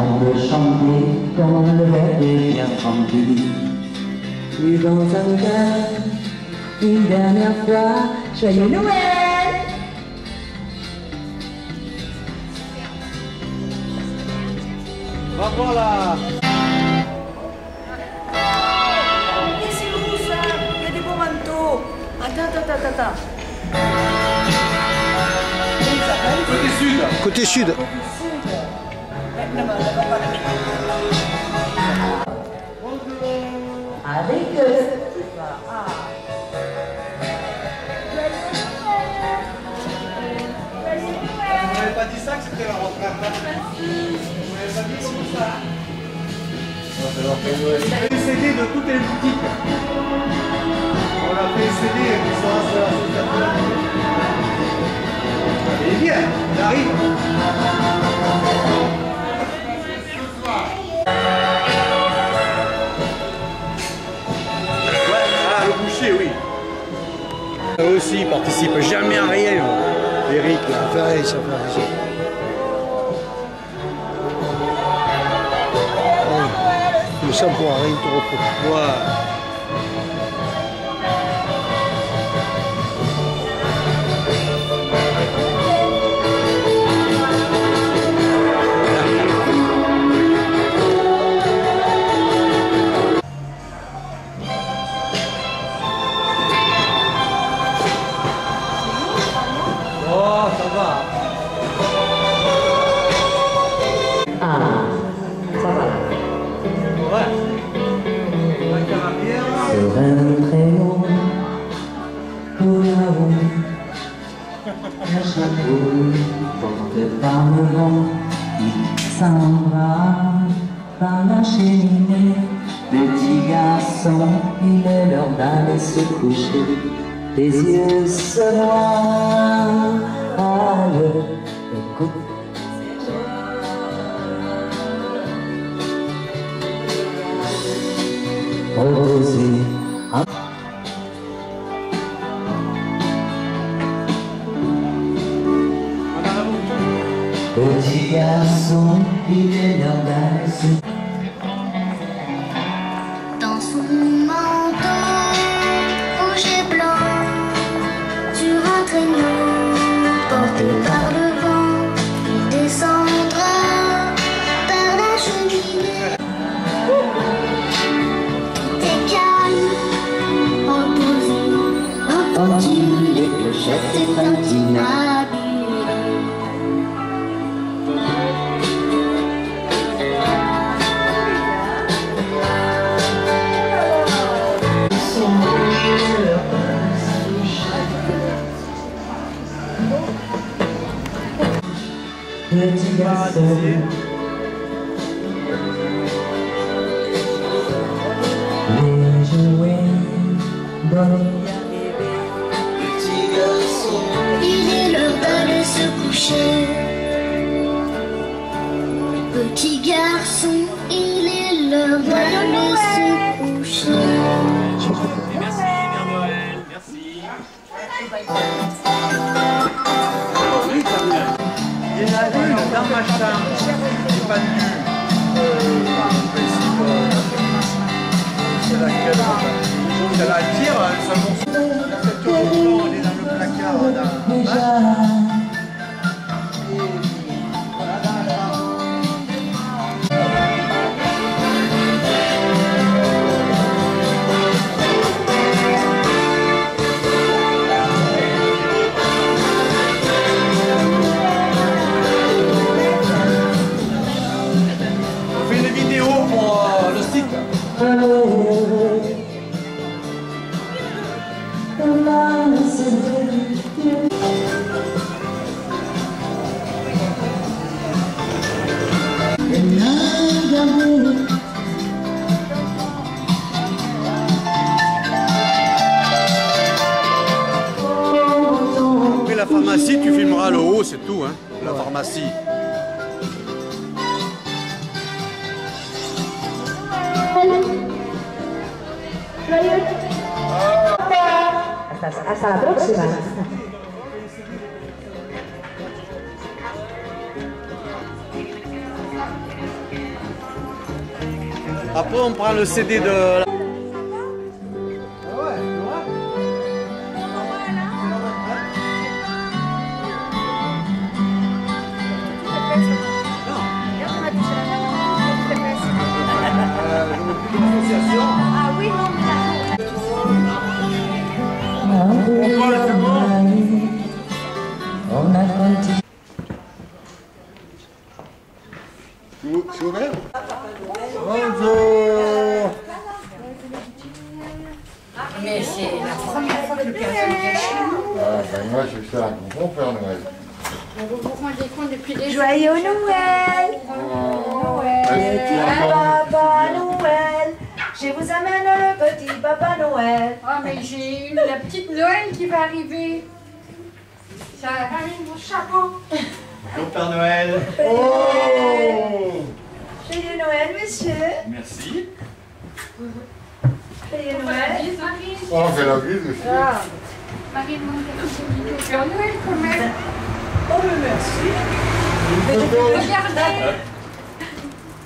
On peut chanter quand le verre bien. Puis dans un cœur, une dernière fois, joyeux Noël! Bravo là Et c'est où ça Il y a des beaux manteaux. Attends, attends, attends, attends. Comment ça s'appelle Côté sud Côté sud. Côté sud. Avec eux. Vous m'avez pas dit ça que c'était la rentrée Vous m'avez pas dit comme ça On a fait CD de toutes les boutiques. On a fait CD qui sont sur l'association. Il est bien, il arrive. Boucher, oui. Eux aussi, ils participent jamais à rien. Eric, là. Ça fait rien, ça fait. Ouais. Le sang pour rien trop. Ouais. Oh, ça va. Ah, ça va. Ouais. Sur un traîneau, pour là-haut, un chapeau porté par le vent, il s'embrasse par la cheminée. Petit garçon, il est l'heure d'aller se coucher. Tes yeux se voilent, écoute. Reposer un Petit garçon, il est l'heure d'aller se Dans Petit garçon, les jouets Petit garçon, Il est l'heure d'aller se coucher. Petit garçon, il est l'heure d'aller se coucher. Merci, Père Noël. Merci. Une dans ma chambre. C'est pas nu. C'est laquelle C'est la tire, ça morceau. Cette elle est dans le placard. La pharmacie, tu filmeras le haut, c'est tout. Hein, la pharmacie. Hasta, hasta la próxima. Après, on prend le CD de... ben moi, je fais un bon Père Noël. Vous vous rendez compte depuis des Joyeux Noël Papa Noël Je vous amène le petit Papa Noël Ah, mais j'ai une, la petite Noël qui va arriver. Ça arrive mon chapeau. Bonjour Père Noël. Oh Joyeux Noël, monsieur Merci. Joyeux Noël. Oh, on fait la bise aussi. Ah. Marie demande quelque chose. Père Noël quand même. Oh, mais merci Regardez.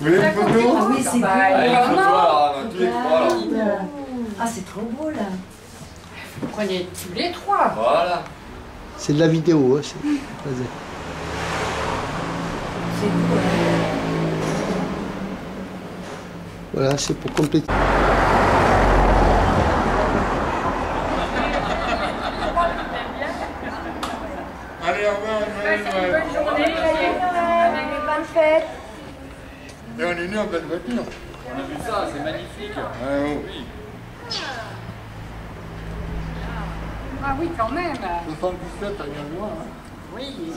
Vous voulez une photo? Ah oui, c'est beau. Ah, c'est trop beau, là Vous prenez tous les trois. Voilà. C'est de la vidéo. Hein, c'est-. Voilà, c'est pour compléter. Et on est venu en belle voiture. On a vu ça, c'est magnifique. Ah, oui. Ah oui, quand même. 77, rien de loin. Hein. Oui.